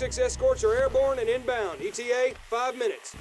Six escorts are airborne and inbound. ETA, five minutes.